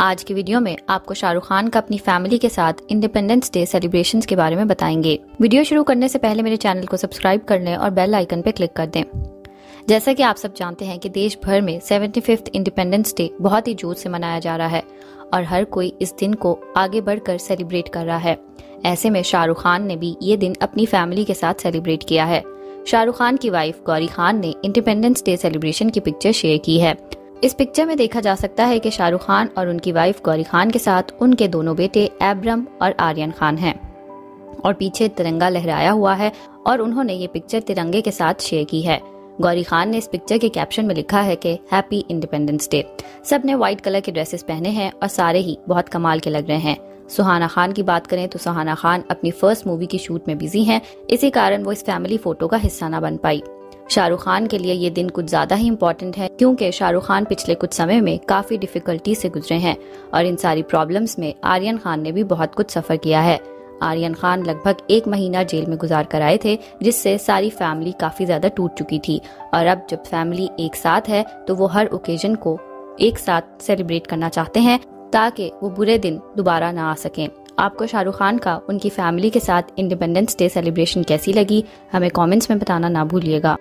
आज की वीडियो में आपको शाहरुख खान का अपनी फैमिली के साथ इंडिपेंडेंस डे सेलिब्रेशंस के बारे में बताएँगे। वीडियो शुरू करने से पहले मेरे चैनल को सब्सक्राइब कर लें और बेल आइकन पर क्लिक कर दें। जैसा कि आप सब जानते हैं कि देश भर में सेवेंटी फिफ्थ इंडिपेंडेंस डे बहुत ही जोश से मनाया जा रहा है और हर कोई इस दिन को आगे बढ़कर सेलिब्रेट कर रहा है। ऐसे में शाहरुख खान ने भी ये दिन अपनी फैमिली के साथ सेलिब्रेट किया है। शाहरुख खान की वाइफ गौरी खान ने इंडिपेंडेंस डे सेलिब्रेशन की पिक्चर शेयर की है। इस पिक्चर में देखा जा सकता है कि शाहरुख खान और उनकी वाइफ गौरी खान के साथ उनके दोनों बेटे एब्रम और आर्यन खान हैं। और पीछे तिरंगा लहराया हुआ है और उन्होंने ये पिक्चर तिरंगे के साथ शेयर की है। गौरी खान ने इस पिक्चर के कैप्शन में लिखा है कि हैप्पी इंडिपेंडेंस डे सबने व्हाइट कलर के ड्रेसेस पहने हैं और सारे ही बहुत कमाल के लग रहे हैं। सुहाना खान की बात करें तो सुहाना खान अपनी फ़र्स्ट मूवी की शूट में बिज़ी हैं। इसी कारण वो इस फैमिली फ़ोटो का हिस्सा न बन पाई। शाहरुख खान के लिए ये दिन कुछ ज़्यादा ही इम्पोर्टेंट है, क्योंकि शाहरुख खान पिछले कुछ समय में काफ़ी डिफिकल्टी से गुजरे हैं और इन सारी प्रॉब्लम्स में आर्यन खान ने भी बहुत कुछ सफ़र किया है। आर्यन खान लगभग एक महीना जेल में गुजार कर आए थे, जिससे सारी फैमिली काफ़ी ज़्यादा टूट चुकी थी। और अब जब फैमिली एक साथ है तो वो हर ओकेजन को एक साथ सेलिब्रेट करना चाहते हैं, ताकि वो बुरे दिन दोबारा ना आ सकें। आपको शाहरुख खान का, उनकी फैमिली के साथ इंडिपेंडेंस डे सेलिब्रेशन कैसी लगी, हमें कमेंट्स में बताना ना भूलिएगा।